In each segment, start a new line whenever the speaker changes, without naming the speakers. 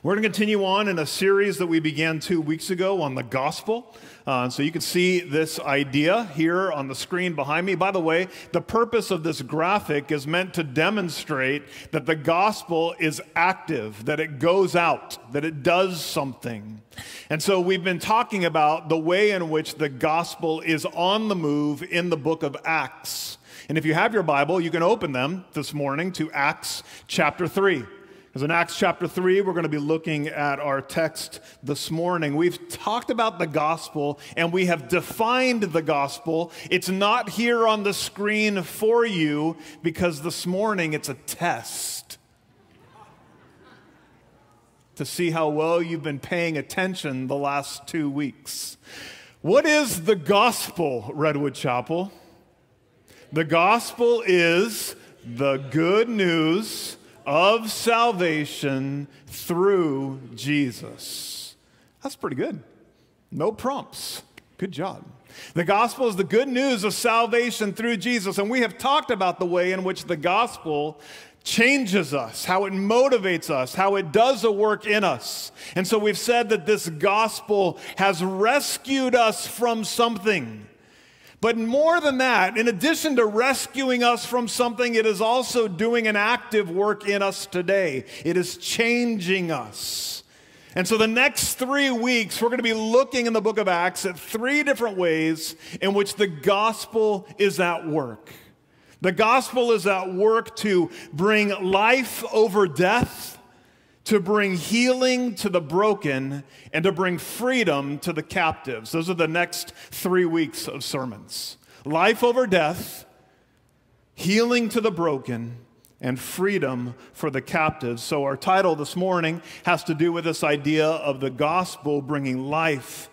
We're going to continue on in a series that we began two weeks ago on the gospel. Uh, so you can see this idea here on the screen behind me. By the way, the purpose of this graphic is meant to demonstrate that the gospel is active, that it goes out, that it does something. And so we've been talking about the way in which the gospel is on the move in the book of Acts. And if you have your Bible, you can open them this morning to Acts chapter 3. Because in Acts chapter 3, we're going to be looking at our text this morning. We've talked about the gospel and we have defined the gospel. It's not here on the screen for you because this morning it's a test to see how well you've been paying attention the last two weeks. What is the gospel, Redwood Chapel? The gospel is the good news of salvation through Jesus. That's pretty good. No prompts. Good job. The gospel is the good news of salvation through Jesus. And we have talked about the way in which the gospel changes us, how it motivates us, how it does a work in us. And so we've said that this gospel has rescued us from something. But more than that, in addition to rescuing us from something, it is also doing an active work in us today. It is changing us. And so, the next three weeks, we're going to be looking in the book of Acts at three different ways in which the gospel is at work. The gospel is at work to bring life over death to bring healing to the broken and to bring freedom to the captives. Those are the next three weeks of sermons life over death, healing to the broken, and freedom for the captives. So, our title this morning has to do with this idea of the gospel bringing life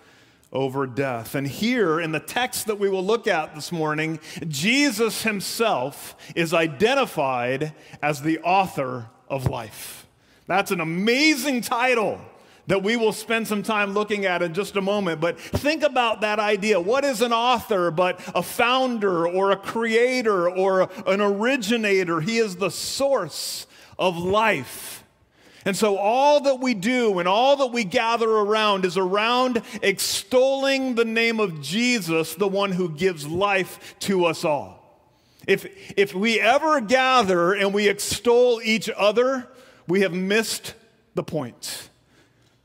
over death. And here in the text that we will look at this morning, Jesus himself is identified as the author of life. That's an amazing title that we will spend some time looking at in just a moment. But think about that idea. What is an author but a founder or a creator or an originator? He is the source of life. And so, all that we do and all that we gather around is around extolling the name of Jesus, the one who gives life to us all. If, if we ever gather and we extol each other, we have missed the point.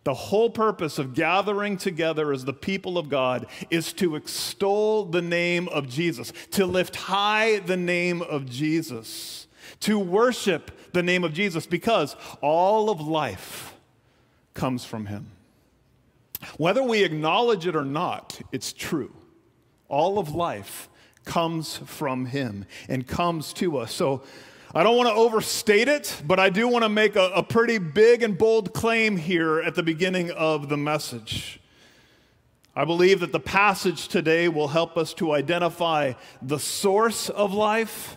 The whole purpose of gathering together as the people of God is to extol the name of Jesus, to lift high the name of Jesus, to worship the name of Jesus, because all of life comes from Him. Whether we acknowledge it or not, it's true. All of life comes from Him and comes to us. So, I don't want to overstate it, but I do want to make a, a, pretty big and bold claim here at the beginning of the message. I believe that the passage today will help us to identify the source of life,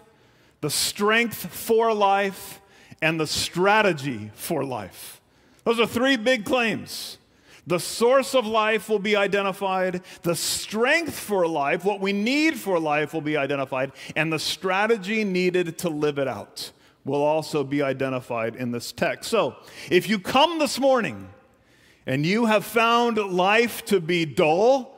the strength for life, and the strategy for life. Those are three big claims. The source of life will be identified. The strength for life, what we need for life, will be identified. And the strategy needed to live it out will also be identified in this text. So, if you come this morning and you have found life to be dull,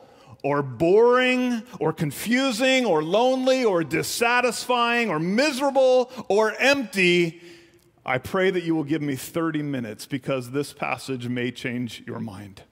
or boring, or confusing, or lonely, or dissatisfying, or miserable, or empty, I pray that you will give me 30 minutes because this passage may change your mind.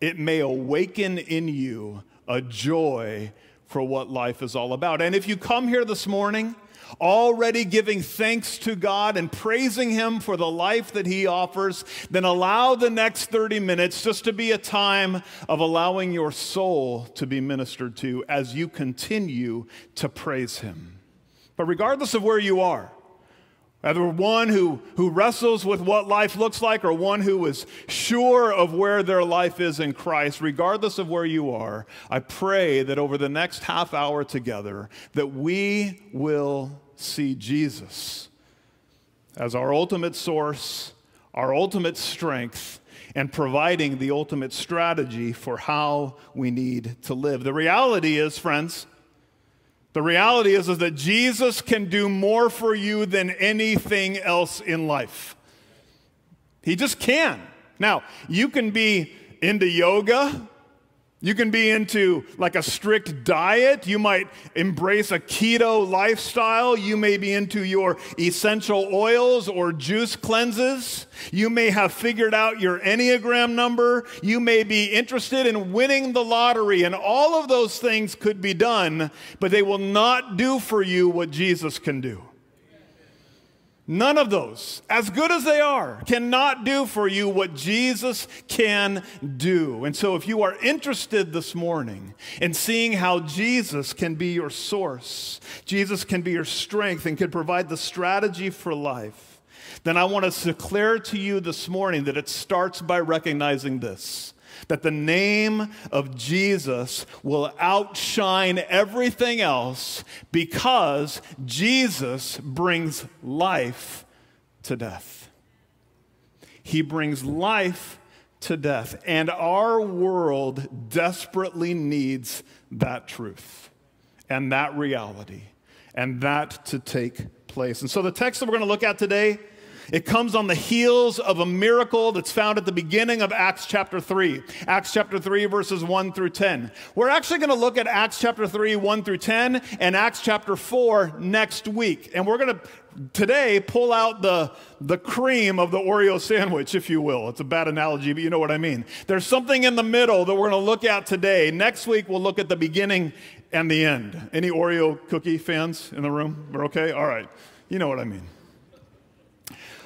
It may awaken in you a joy for what life is all about. And if you come here this morning already giving thanks to God and praising Him for the life that He offers, then allow the next 30 minutes just to be a time of allowing your soul to be ministered to as you continue to praise Him. But regardless of where you are, Either one who, who wrestles with what life looks like or one who is sure of where their life is in Christ, regardless of where you are, I pray that over the next half hour together that we will see Jesus as our ultimate source, our ultimate strength, and providing the ultimate strategy for how we need to live. The reality is, friends, the reality is, is that Jesus can do more for you than anything else in life. He just can. Now, you can be into yoga, you can be into like a strict diet. You might embrace a keto lifestyle. You may be into your essential oils or juice cleanses. You may have figured out your Enneagram number. You may be interested in winning the lottery. And all of those things could be done, but they will not do for you what Jesus can do. None of those, as good as they are, cannot do for you what Jesus can do. And so, if you are interested this morning in seeing how Jesus can be your source, Jesus can be your strength, and can provide the strategy for life, then I want to declare to you this morning that it starts by recognizing this that the name of Jesus will outshine everything else because Jesus brings life to death. He brings life to death. And our world desperately needs that truth and that reality and that to take place. And so the text that we're going to look at today it comes on the heels of a miracle that's found at the beginning of Acts chapter 3. Acts chapter 3, verses 1 through 10. We're actually going to look at Acts chapter 3, 1 through 10, and Acts chapter 4 next week. And we're going to today pull out the, the cream of the Oreo sandwich, if you will. It's a bad analogy, but you know what I mean. There's something in the middle that we're going to look at today. Next week, we'll look at the beginning and the end. Any Oreo cookie fans in the room? We're okay? All right. You know what I mean.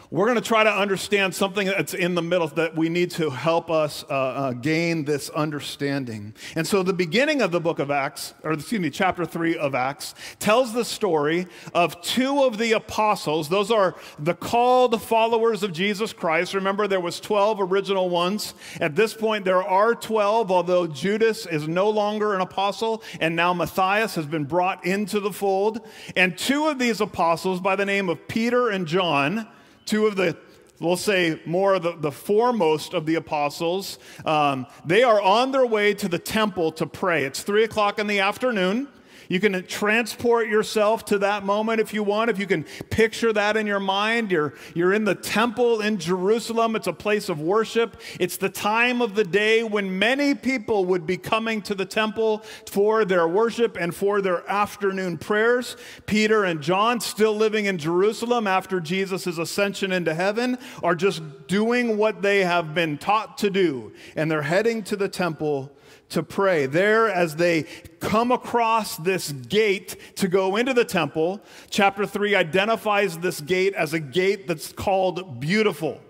We're going to try to understand something that's in the middle that we need to help us uh, uh, gain this understanding. And so, the beginning of the book of Acts, or excuse me, chapter 3 of Acts, tells the story of two of the apostles. Those are the called followers of Jesus Christ. Remember, there was 12 original ones. At this point, there are 12, although Judas is no longer an apostle, and now Matthias has been brought into the fold. And two of these apostles, by the name of Peter and John, two of the we'll say more of the, the foremost of the apostles um, they are on their way to the temple to pray. It's three o'clock in the afternoon you can transport yourself to that moment if you want. If you can picture that in your mind, you're, you're in the temple in Jerusalem. It's a place of worship. It's the time of the day when many people would be coming to the temple for their worship and for their afternoon prayers. Peter and John, still living in Jerusalem after Jesus' ascension into heaven, are just doing what they have been taught to do. And they're heading to the temple to pray. There, as they come across this gate to go into the temple, chapter 3 identifies this gate as a gate that's called beautiful.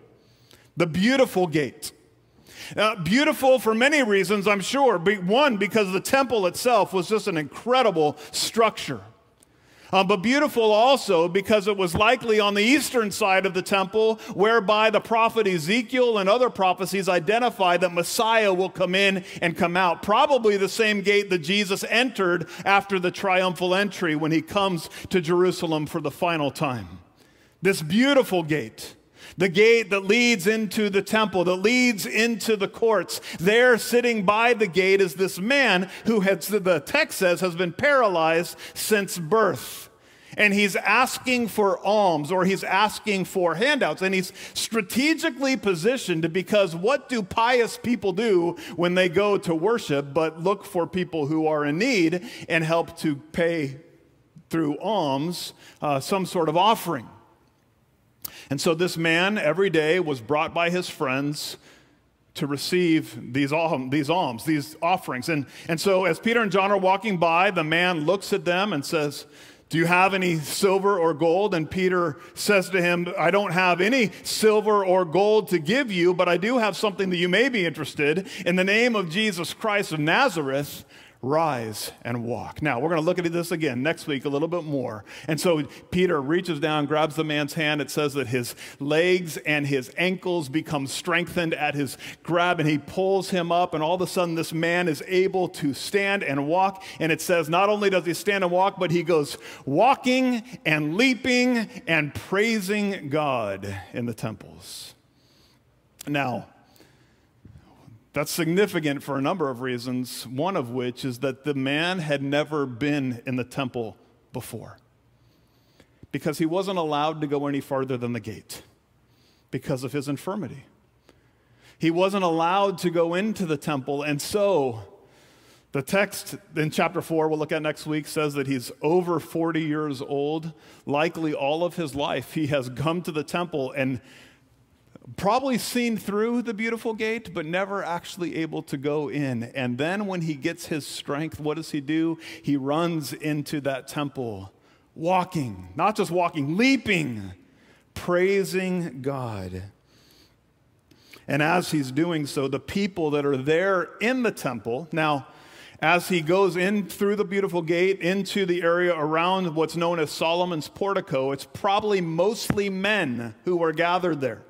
The beautiful gate. Uh, beautiful for many reasons, I'm sure. One, because the temple itself was just an incredible structure. Uh, but beautiful also because it was likely on the eastern side of the temple, whereby the prophet Ezekiel and other prophecies identify that Messiah will come in and come out. Probably the same gate that Jesus entered after the triumphal entry when he comes to Jerusalem for the final time. This beautiful gate. The gate that leads into the temple, that leads into the courts. There, sitting by the gate, is this man who has, the text says, has been paralyzed since birth. And he's asking for alms or he's asking for handouts. And he's strategically positioned because what do pious people do when they go to worship but look for people who are in need and help to pay through alms uh, some sort of offering? And so this man every day was brought by his friends to receive these, these alms, these offerings. And, and so as Peter and John are walking by, the man looks at them and says, do you have any silver or gold? And Peter says to him, I don't have any silver or gold to give you, but I do have something that you may be interested. In the name of Jesus Christ of Nazareth, rise and walk. Now, we're going to look at this again next week a little bit more. And so Peter reaches down, grabs the man's hand. It says that his legs and his ankles become strengthened at his grab, and he pulls him up, and all of a sudden, this man is able to stand and walk. And it says not only does he stand and walk, but he goes walking and leaping and praising God in the temples. Now, that's significant for a number of reasons, one of which is that the man had never been in the temple before because he wasn't allowed to go any farther than the gate because of his infirmity. He wasn't allowed to go into the temple. And so, the text in chapter 4, we'll look at next week, says that he's over 40 years old. Likely all of his life, he has come to the temple and probably seen through the beautiful gate, but never actually able to go in. And then when he gets his strength, what does he do? He runs into that temple, walking, not just walking, leaping, praising God. And as he's doing so, the people that are there in the temple, now, as he goes in through the beautiful gate into the area around what's known as Solomon's portico, it's probably mostly men who are gathered there.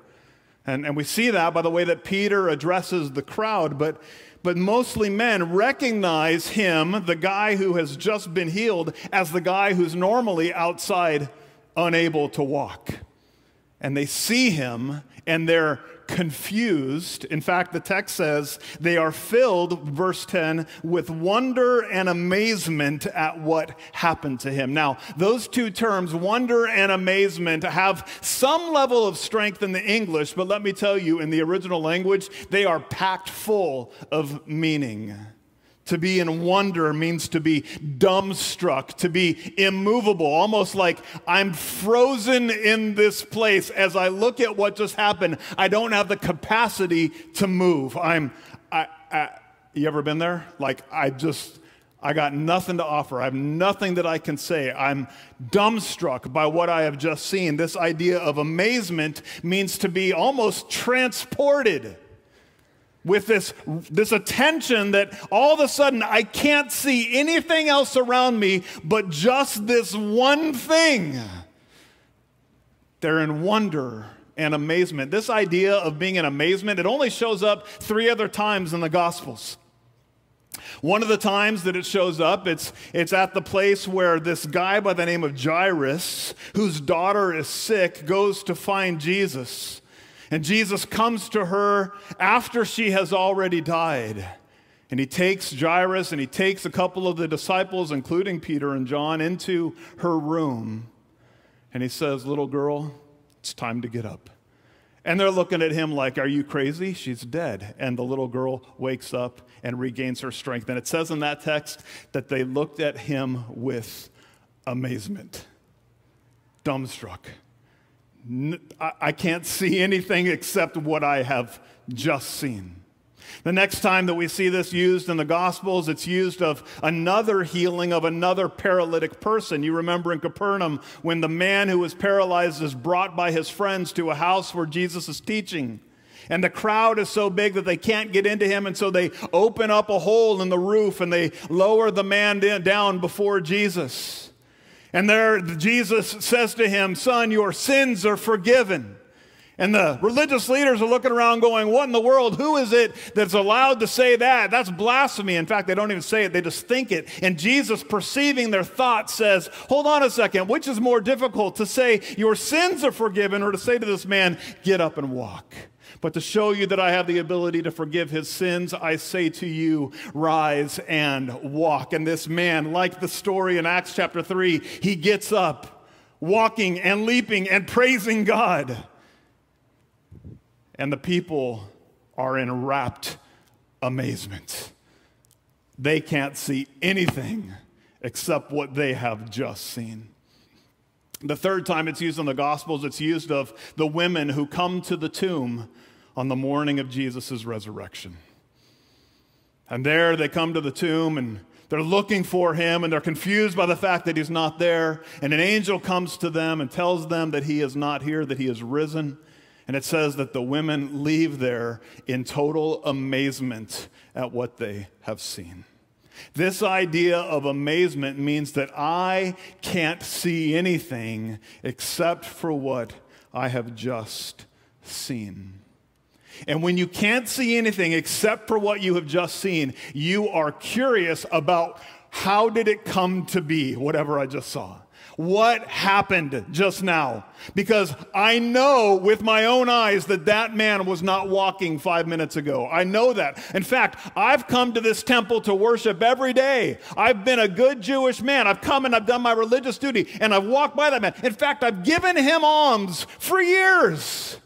And, and we see that by the way that Peter addresses the crowd, but, but mostly men recognize him, the guy who has just been healed, as the guy who's normally outside unable to walk. And they see him and they're confused. In fact, the text says they are filled, verse 10, with wonder and amazement at what happened to him. Now, those two terms, wonder and amazement, have some level of strength in the English, but let me tell you, in the original language, they are packed full of meaning. To be in wonder means to be dumbstruck, to be immovable, almost like I'm frozen in this place. As I look at what just happened, I don't have the capacity to move. I'm, I, I, you ever been there? Like, I just, I got nothing to offer. I have nothing that I can say. I'm dumbstruck by what I have just seen. This idea of amazement means to be almost transported with this, this attention that all of a sudden I can't see anything else around me but just this one thing. They're in wonder and amazement. This idea of being in amazement, it only shows up three other times in the Gospels. One of the times that it shows up, it's, it's at the place where this guy by the name of Jairus, whose daughter is sick, goes to find Jesus. And Jesus comes to her after she has already died. And he takes Jairus and he takes a couple of the disciples, including Peter and John, into her room. And he says, Little girl, it's time to get up. And they're looking at him like, Are you crazy? She's dead. And the little girl wakes up and regains her strength. And it says in that text that they looked at him with amazement, dumbstruck. I can't see anything except what I have just seen. The next time that we see this used in the Gospels, it's used of another healing of another paralytic person. You remember in Capernaum when the man who was paralyzed is brought by his friends to a house where Jesus is teaching. And the crowd is so big that they can't get into him, and so they open up a hole in the roof and they lower the man down before Jesus. And there, Jesus says to him, Son, your sins are forgiven. And the religious leaders are looking around going, What in the world? Who is it that's allowed to say that? That's blasphemy. In fact, they don't even say it, they just think it. And Jesus, perceiving their thoughts, says, Hold on a second. Which is more difficult, to say, Your sins are forgiven, or to say to this man, Get up and walk? But to show you that I have the ability to forgive his sins, I say to you, rise and walk. And this man, like the story in Acts chapter 3, he gets up, walking and leaping and praising God. And the people are in rapt amazement. They can't see anything except what they have just seen. The third time it's used in the Gospels, it's used of the women who come to the tomb on the morning of Jesus' resurrection. And there they come to the tomb and they're looking for him and they're confused by the fact that he's not there. And an angel comes to them and tells them that he is not here, that he is risen. And it says that the women leave there in total amazement at what they have seen. This idea of amazement means that I can't see anything except for what I have just seen. And when you can't see anything except for what you have just seen, you are curious about how did it come to be, whatever I just saw. What happened just now? Because I know with my own eyes that that man was not walking five minutes ago. I know that. In fact, I've come to this temple to worship every day. I've been a good Jewish man. I've come and I've done my religious duty and I've walked by that man. In fact, I've given him alms for years.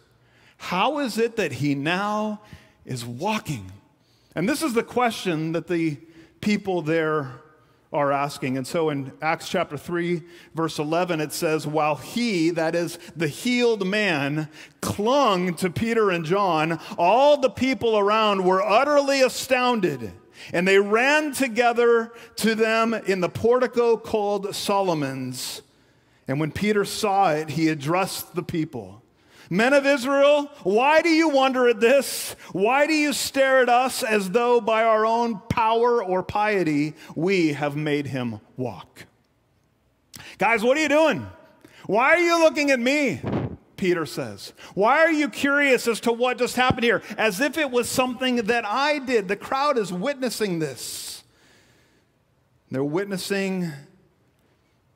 How is it that he now is walking? And this is the question that the people there are asking. And so in Acts chapter 3, verse 11, it says, While he, that is the healed man, clung to Peter and John, all the people around were utterly astounded. And they ran together to them in the portico called Solomon's. And when Peter saw it, he addressed the people. Men of Israel, why do you wonder at this? Why do you stare at us as though by our own power or piety we have made him walk? Guys, what are you doing? Why are you looking at me? Peter says. Why are you curious as to what just happened here? As if it was something that I did. The crowd is witnessing this. They're witnessing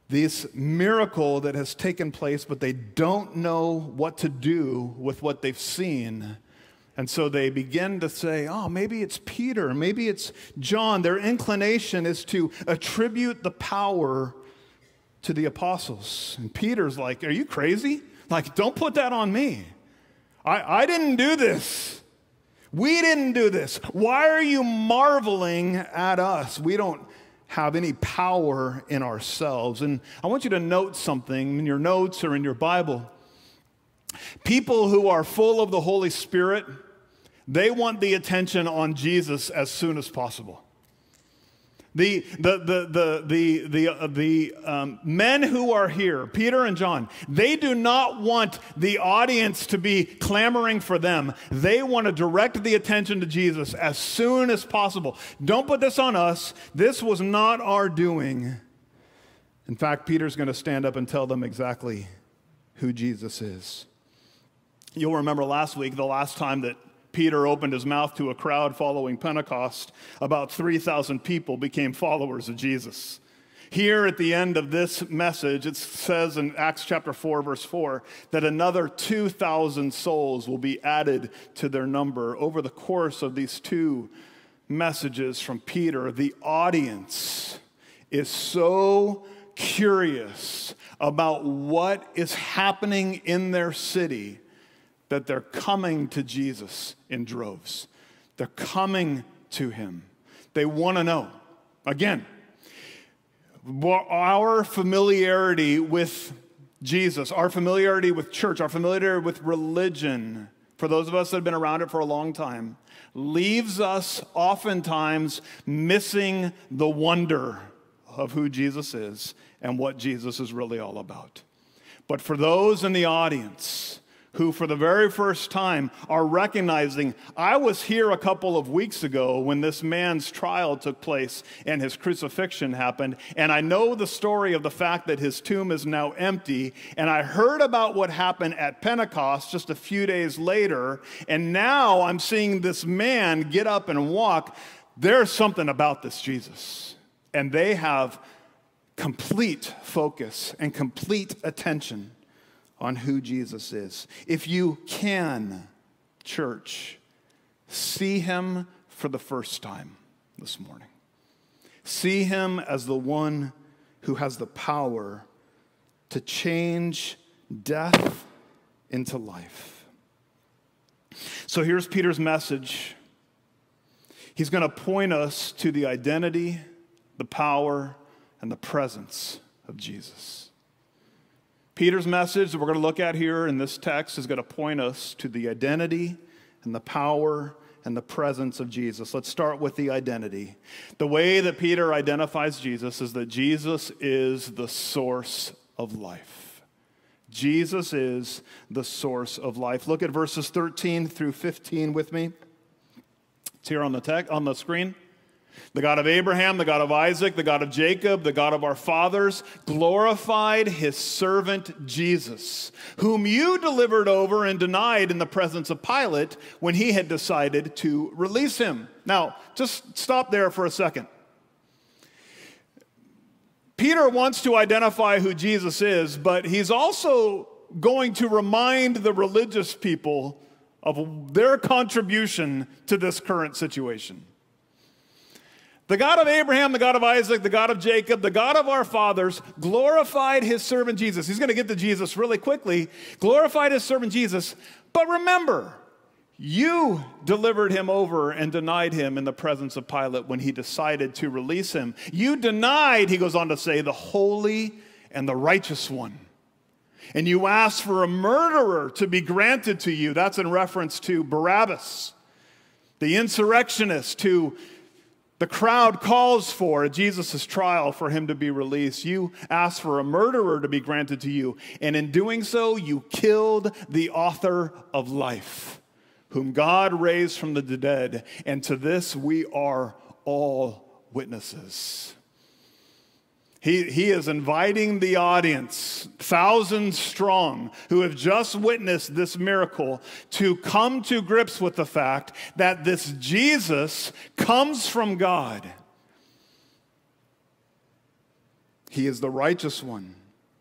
this miracle that has taken place, but they don't know what to do with what they've seen. And so they begin to say, oh, maybe it's Peter, maybe it's John. Their inclination is to attribute the power to the apostles. And Peter's like, Are you crazy? Like, don't put that on me. I, I didn't do this. We didn't do this. Why are you marveling at us? We don't have any power in ourselves. And I want you to note something in your notes or in your Bible. People who are full of the Holy Spirit, they want the attention on Jesus as soon as possible. The, the, the, the, the, the, uh, the um, men who are here, Peter and John, they do not want the audience to be clamoring for them. They want to direct the attention to Jesus as soon as possible. Don't put this on us. This was not our doing. In fact, Peter's going to stand up and tell them exactly who Jesus is. You'll remember last week, the last time that Peter opened his mouth to a crowd following Pentecost, about 3,000 people became followers of Jesus. Here at the end of this message, it says in Acts chapter 4, verse 4, that another 2,000 souls will be added to their number over the course of these two messages from Peter. The audience is so curious about what is happening in their city that they're coming to Jesus in droves. They're coming to him. They want to know. Again, our familiarity with Jesus, our familiarity with church, our familiarity with religion, for those of us that have been around it for a long time, leaves us oftentimes missing the wonder of who Jesus is and what Jesus is really all about. But for those in the audience, who, for the very first time, are recognizing I was here a couple of weeks ago when this man's trial took place and his crucifixion happened. And I know the story of the fact that his tomb is now empty. And I heard about what happened at Pentecost just a few days later. And now I'm seeing this man get up and walk. There's something about this Jesus. And they have complete focus and complete attention on who Jesus is. If you can, church, see him for the first time this morning. See him as the one who has the power to change death into life. So here's Peter's message. He's going to point us to the identity, the power, and the presence of Jesus. Peter's message that we're going to look at here in this text is going to point us to the identity and the power and the presence of Jesus. Let's start with the identity. The way that Peter identifies Jesus is that Jesus is the source of life. Jesus is the source of life. Look at verses 13 through 15 with me. It's here on the tech on the screen. The God of Abraham, the God of Isaac, the God of Jacob, the God of our fathers, glorified his servant Jesus, whom you delivered over and denied in the presence of Pilate when he had decided to release him. Now, just stop there for a second. Peter wants to identify who Jesus is, but he's also going to remind the religious people of their contribution to this current situation. The God of Abraham, the God of Isaac, the God of Jacob, the God of our fathers glorified his servant Jesus. He's going to get to Jesus really quickly. Glorified his servant Jesus. But remember, You delivered him over and denied him in the presence of Pilate when he decided to release him. You denied, he goes on to say, the holy and the righteous one. And you asked for a murderer to be granted to you. That's in reference to Barabbas, the insurrectionist who the crowd calls for Jesus' trial for him to be released. You asked for a murderer to be granted to you. And in doing so, you killed the author of life whom God raised from the dead, and to this we are all witnesses. He, he is inviting the audience, thousands strong, who have just witnessed this miracle, to come to grips with the fact that this Jesus comes from God. He is the righteous one,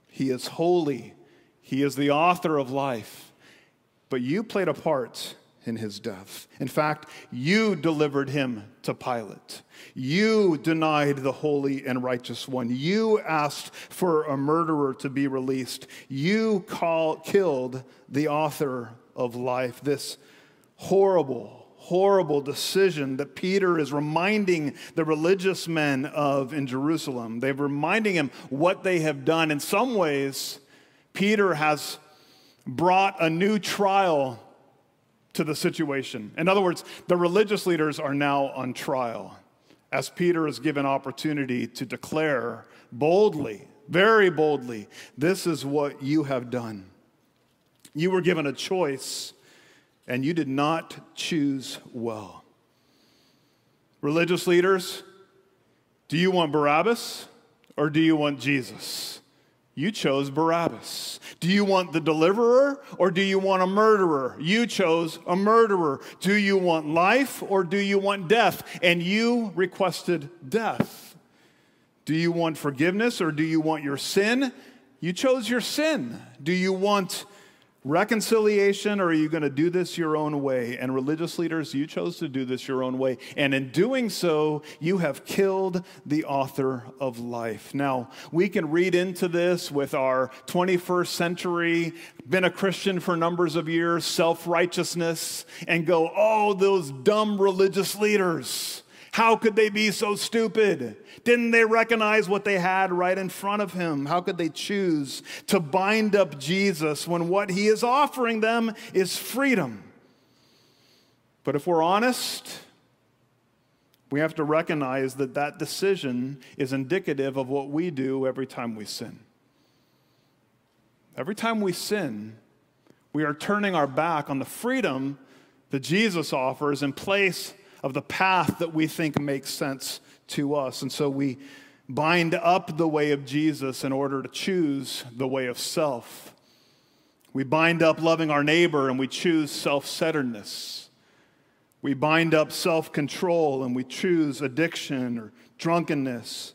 He is holy, He is the author of life. But you played a part in his death. In fact, you delivered him to Pilate. You denied the holy and righteous one. You asked for a murderer to be released. You call, killed the author of life. This horrible, horrible decision that Peter is reminding the religious men of in Jerusalem. They're reminding him what they have done. In some ways, Peter has brought a new trial to the situation. In other words, the religious leaders are now on trial as Peter is given opportunity to declare boldly, very boldly, this is what you have done. You were given a choice and you did not choose well. Religious leaders, do you want Barabbas or do you want Jesus? You chose Barabbas. Do you want the deliverer or do you want a murderer? You chose a murderer. Do you want life or do you want death? And you requested death. Do you want forgiveness or do you want your sin? You chose your sin. Do you want reconciliation or are you going to do this your own way? And religious leaders, you chose to do this your own way. And in doing so, you have killed the author of life. Now, we can read into this with our 21st century, been a Christian for numbers of years, self righteousness, and go, oh, those dumb religious leaders. How could they be so stupid? Didn't they recognize what they had right in front of him? How could they choose to bind up Jesus when what he is offering them is freedom? But if we're honest, we have to recognize that that decision is indicative of what we do every time we sin. Every time we sin, we are turning our back on the freedom that Jesus offers in place of the path that we think makes sense to us. And so we bind up the way of Jesus in order to choose the way of self. We bind up loving our neighbor and we choose self centeredness. We bind up self control and we choose addiction or drunkenness.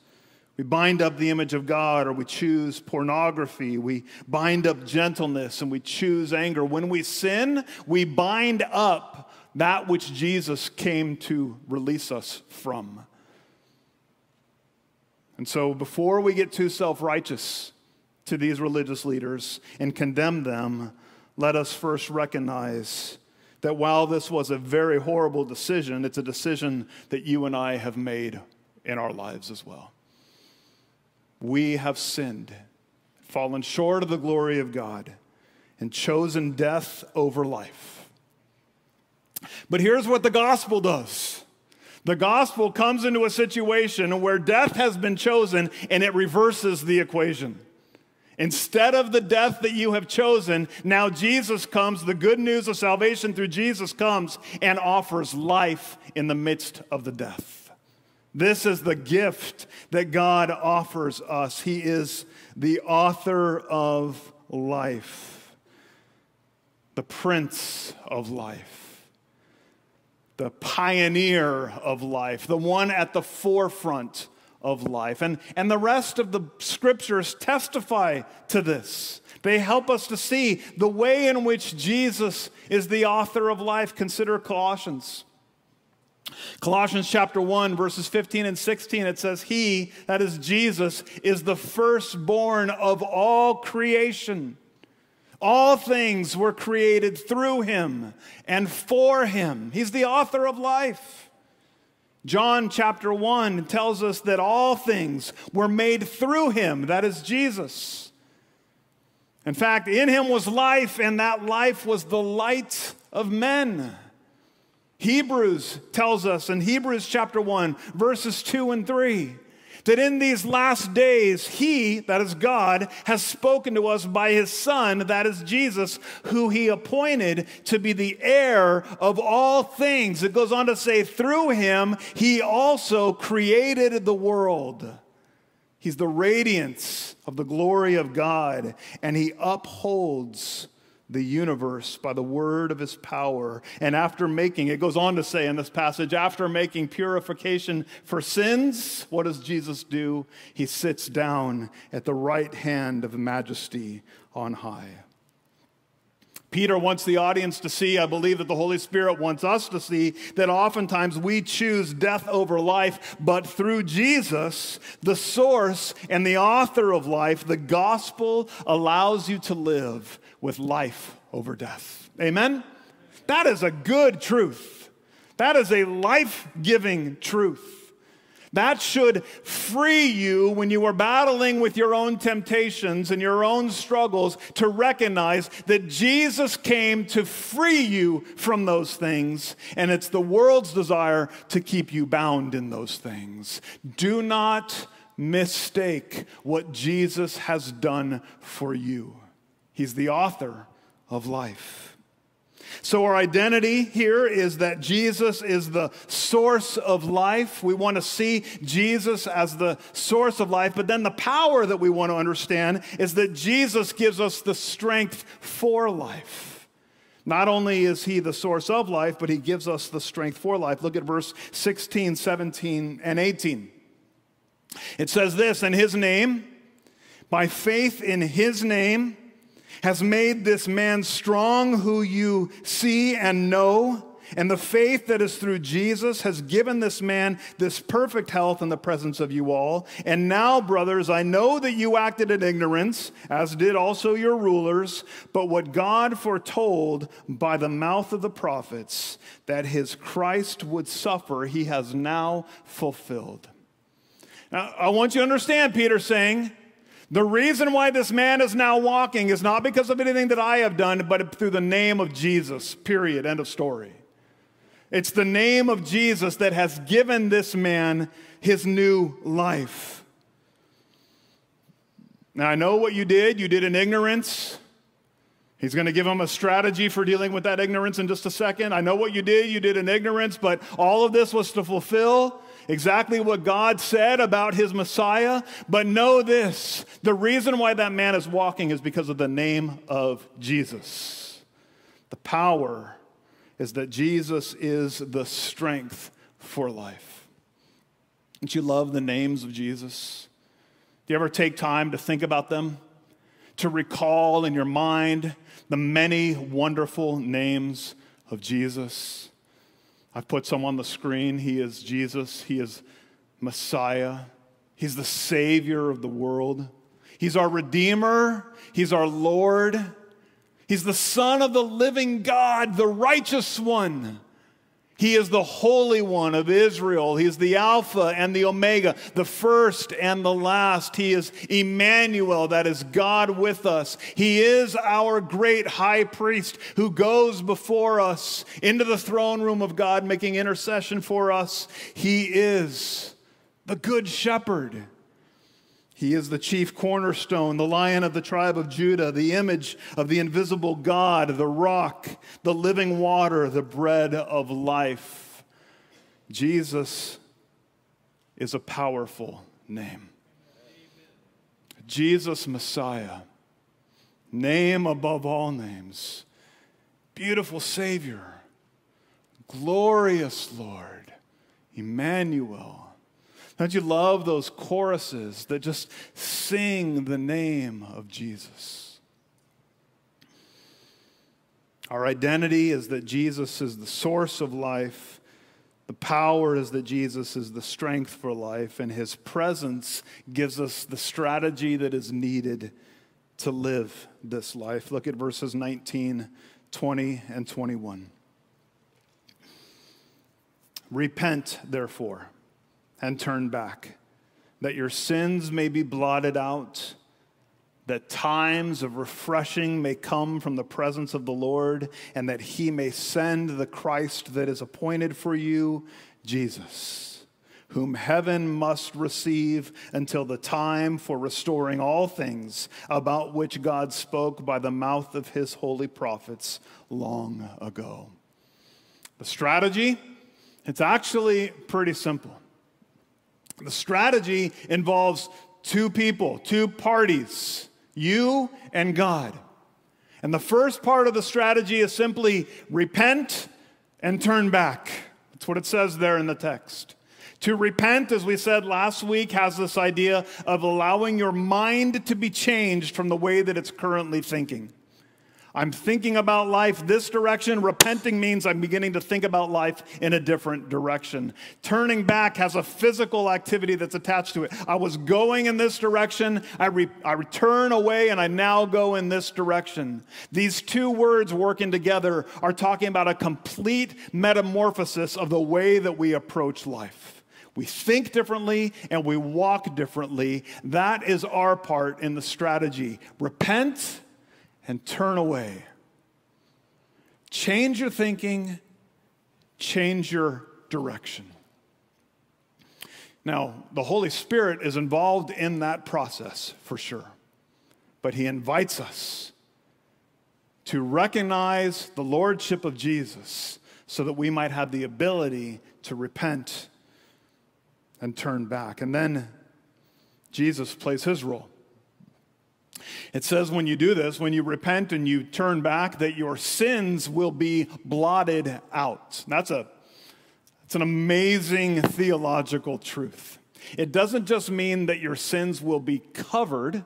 We bind up the image of God or we choose pornography. We bind up gentleness and we choose anger. When we sin, we bind up that which Jesus came to release us from. And so, before we get too self righteous to these religious leaders and condemn them, let us first recognize that while this was a very horrible decision, it's a decision that you and I have made in our lives as well. We have sinned, fallen short of the glory of God, and chosen death over life. But here's what the gospel does the gospel comes into a situation where death has been chosen and it reverses the equation. Instead of the death that you have chosen, now Jesus comes, the good news of salvation through Jesus comes and offers life in the midst of the death. This is the gift that God offers us. He is the author of life, the Prince of life the pioneer of life, the one at the forefront of life. And, and the rest of the scriptures testify to this. They help us to see the way in which Jesus is the author of life. Consider Colossians. Colossians chapter 1, verses 15 and 16, it says, He, that is Jesus, is the firstborn of all creation. All things were created through him and for him. He's the author of life. John chapter 1 tells us that all things were made through him, that is Jesus. In fact, in him was life, and that life was the light of men. Hebrews tells us in Hebrews chapter 1, verses 2 and 3 that in these last days, He, that is God, has spoken to us by His Son, that is Jesus, who He appointed to be the heir of all things. It goes on to say, through Him, He also created the world. He's the radiance of the glory of God, and He upholds the universe by the word of his power. And after making, it goes on to say in this passage, after making purification for sins, what does Jesus do? He sits down at the right hand of majesty on high. Peter wants the audience to see, I believe that the Holy Spirit wants us to see, that oftentimes we choose death over life, but through Jesus, the source and the author of life, the gospel allows you to live with life over death. Amen? That is a good truth. That is a life giving truth. That should free you when you are battling with your own temptations and your own struggles to recognize that Jesus came to free you from those things, and it's the world's desire to keep you bound in those things. Do not mistake what Jesus has done for you. He's the author of life. So, our identity here is that Jesus is the source of life. We want to see Jesus as the source of life, but then the power that we want to understand is that Jesus gives us the strength for life. Not only is he the source of life, but he gives us the strength for life. Look at verse 16, 17, and 18. It says this In his name, by faith in his name, has made this man strong who you see and know. And the faith that is through Jesus has given this man this perfect health in the presence of you all. And now, brothers, I know that you acted in ignorance, as did also your rulers. But what God foretold by the mouth of the prophets, that his Christ would suffer, he has now fulfilled. Now, I want you to understand, Peter saying, the reason why this man is now walking is not because of anything that I have done, but through the name of Jesus, period, end of story. It's the name of Jesus that has given this man his new life. Now, I know what you did. You did in ignorance. He's going to give him a strategy for dealing with that ignorance in just a second. I know what you did. You did in ignorance, but all of this was to fulfill exactly what God said about his Messiah. But know this the reason why that man is walking is because of the name of Jesus. The power is that Jesus is the strength for life. Don't you love the names of Jesus? Do you ever take time to think about them? To recall in your mind the many wonderful names of Jesus? I've put some on the screen. He is Jesus, He is Messiah, He's the Savior of the world, He's our Redeemer, He's our Lord, He's the Son of the living God, the righteous one. He is the Holy One of Israel. He is the Alpha and the Omega, the first and the last. He is Emmanuel, that is God with us. He is our great high priest who goes before us into the throne room of God, making intercession for us. He is the Good Shepherd. He is the chief cornerstone, the lion of the tribe of Judah, the image of the invisible God, the rock, the living water, the bread of life. Jesus is a powerful name. Jesus Messiah, name above all names, beautiful Savior, glorious Lord, Emmanuel. Don't you love those choruses that just sing the name of Jesus? Our identity is that Jesus is the source of life. The power is that Jesus is the strength for life, and his presence gives us the strategy that is needed to live this life. Look at verses 19, 20, and 21. Repent, therefore, and turn back, that your sins may be blotted out, that times of refreshing may come from the presence of the Lord, and that he may send the Christ that is appointed for you, Jesus whom heaven must receive until the time for restoring all things about which God spoke by the mouth of his holy prophets long ago. The strategy it's actually pretty simple. The strategy involves two people, two parties, you and God. And the first part of the strategy is simply repent and turn back. That's what it says there in the text. To repent, as we said last week, has this idea of allowing your mind to be changed from the way that it's currently thinking. I'm thinking about life this direction. Repenting means I'm beginning to think about life in a different direction. Turning back has a physical activity that's attached to it. I was going in this direction, I, re- I return away, and I now go in this direction. These two words working together are talking about a complete metamorphosis of the way that we approach life. We think differently and we walk differently. That is our part in the strategy. Repent and turn away. Change your thinking, change your direction. Now, the Holy Spirit is involved in that process for sure, but He invites us to recognize the Lordship of Jesus so that we might have the ability to repent and turn back. And then Jesus plays His role. It says when you do this, when you repent and you turn back, that your sins will be blotted out. That's a it's an amazing theological truth. It doesn't just mean that your sins will be covered,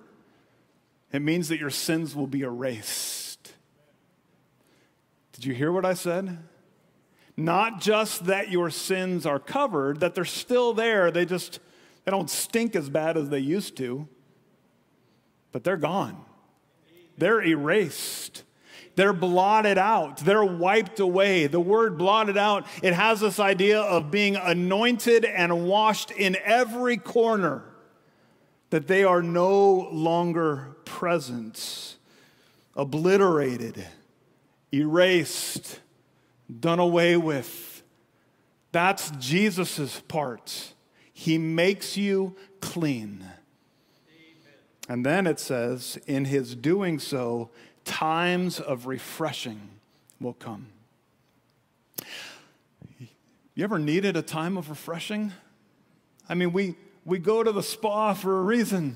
it means that your sins will be erased. Did you hear what I said? Not just that your sins are covered, that they're still there, they just they don't stink as bad as they used to but they're gone. They're erased. They're blotted out. They're wiped away. The word blotted out, it has this idea of being anointed and washed in every corner, that they are no longer present, obliterated, erased, done away with. That's Jesus' part. He makes you clean. And then it says, in his doing so, times of refreshing will come. You ever needed a time of refreshing? I mean, we, we go to the spa for a reason.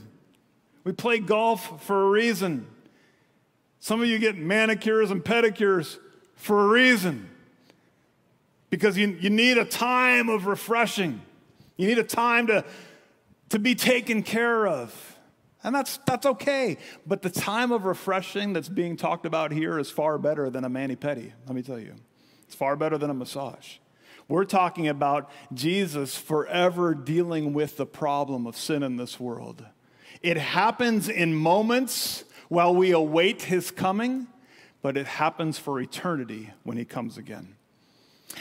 We play golf for a reason. Some of you get manicures and pedicures for a reason. Because you, you need a time of refreshing. You need a time to, to be taken care of. And that's, that's okay. But the time of refreshing that's being talked about here is far better than a mani pedi, let me tell you. It's far better than a massage. We're talking about Jesus forever dealing with the problem of sin in this world. It happens in moments while we await his coming, but it happens for eternity when he comes again.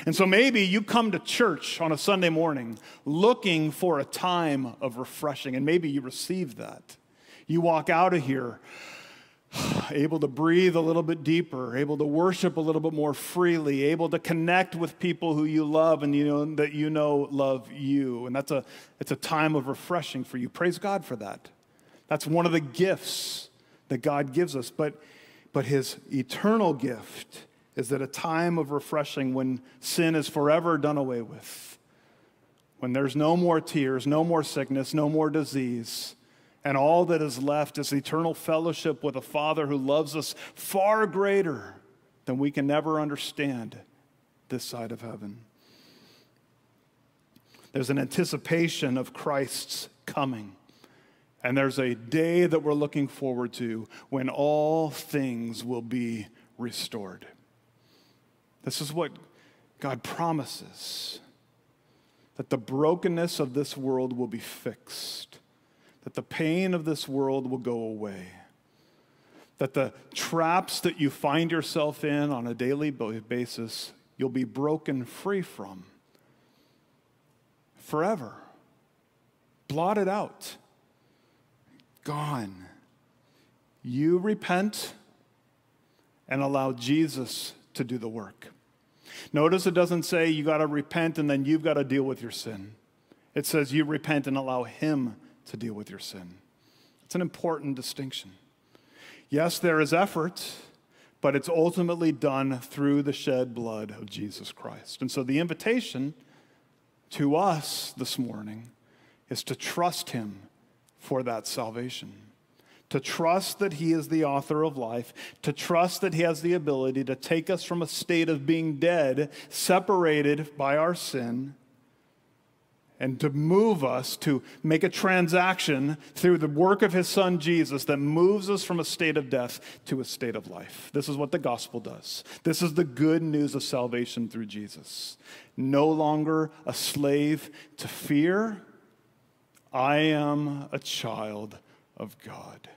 And so maybe you come to church on a Sunday morning looking for a time of refreshing, and maybe you receive that. You walk out of here able to breathe a little bit deeper, able to worship a little bit more freely, able to connect with people who you love and you know that you know love you. And that's a it's a time of refreshing for you. Praise God for that. That's one of the gifts that God gives us, but but his eternal gift is that a time of refreshing when sin is forever done away with. When there's no more tears, no more sickness, no more disease and all that is left is eternal fellowship with a Father who loves us far greater than we can ever understand this side of heaven. There's an anticipation of Christ's coming. And there's a day that we're looking forward to when all things will be restored. This is what God promises that the brokenness of this world will be fixed that the pain of this world will go away, that the traps that you find yourself in on a daily basis, you'll be broken free from forever. Blotted out. Gone. You repent and allow Jesus to do the work. Notice it doesn't say you got to repent and then you've got to deal with your sin. It says you repent and allow Him to deal with your sin. It's an important distinction. Yes, there is effort, but it's ultimately done through the shed blood of Jesus Christ. And so the invitation to us this morning is to trust Him for that salvation. To trust that He is the author of life, to trust that He has the ability to take us from a state of being dead, separated by our sin, and to move us to make a transaction through the work of his son Jesus that moves us from a state of death to a state of life. This is what the gospel does. This is the good news of salvation through Jesus. No longer a slave to fear, I am a child of God.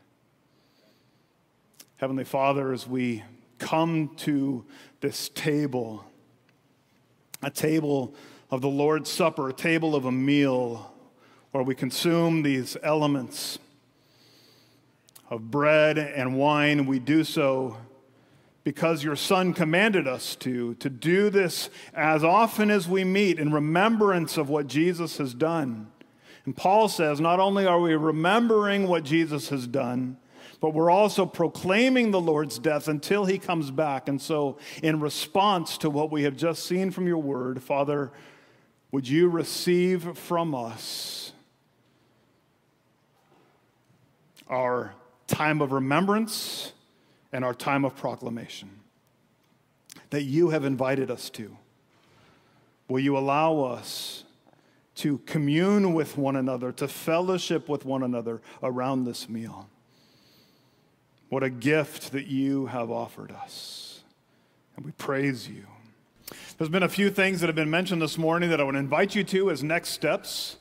Heavenly Father, as we come to this table, a table of the Lord's Supper, a table of a meal, where we consume these elements of bread and wine. We do so because your Son commanded us to, to do this as often as we meet in remembrance of what Jesus has done. And Paul says, not only are we remembering what Jesus has done, but we're also proclaiming the Lord's death until he comes back. And so, in response to what we have just seen from your word, Father, would you receive from us our time of remembrance and our time of proclamation that you have invited us to? Will you allow us to commune with one another, to fellowship with one another around this meal? What a gift that you have offered us. And we praise you. There's been a few things that have been mentioned this morning that I would invite you to as next steps.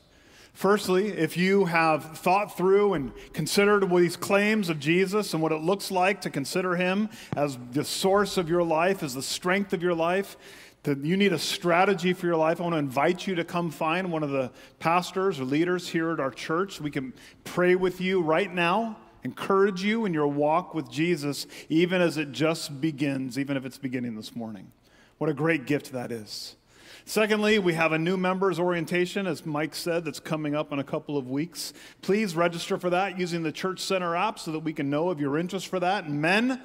Firstly, if you have thought through and considered these claims of Jesus and what it looks like to consider him as the source of your life, as the strength of your life, that you need a strategy for your life, I want to invite you to come find one of the pastors or leaders here at our church. We can pray with you right now, encourage you in your walk with Jesus, even as it just begins, even if it's beginning this morning. What a great gift that is. Secondly, we have a new members orientation, as Mike said, that's coming up in a couple of weeks. Please register for that using the Church Center app so that we can know of your interest for that. And men,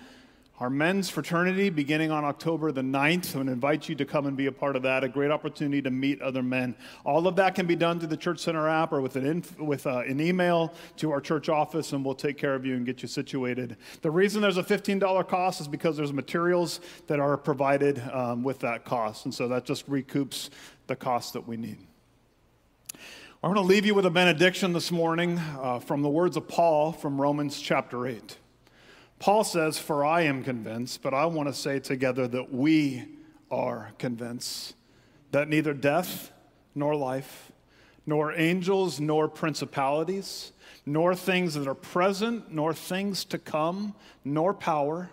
our men's fraternity beginning on October the 9th. I would invite you to come and be a part of that. A great opportunity to meet other men. All of that can be done through the Church Center app or with an, inf- with, uh, an email to our church office, and we'll take care of you and get you situated. The reason there's a $15 cost is because there's materials that are provided um, with that cost. And so that just recoups the cost that we need. I'm going to leave you with a benediction this morning uh, from the words of Paul from Romans chapter 8. Paul says, For I am convinced, but I want to say together that we are convinced that neither death nor life, nor angels nor principalities, nor things that are present, nor things to come, nor power,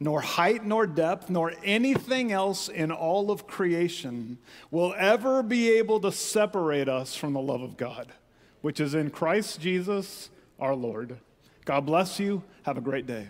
nor height, nor depth, nor anything else in all of creation will ever be able to separate us from the love of God, which is in Christ Jesus our Lord. God bless you. Have a great day.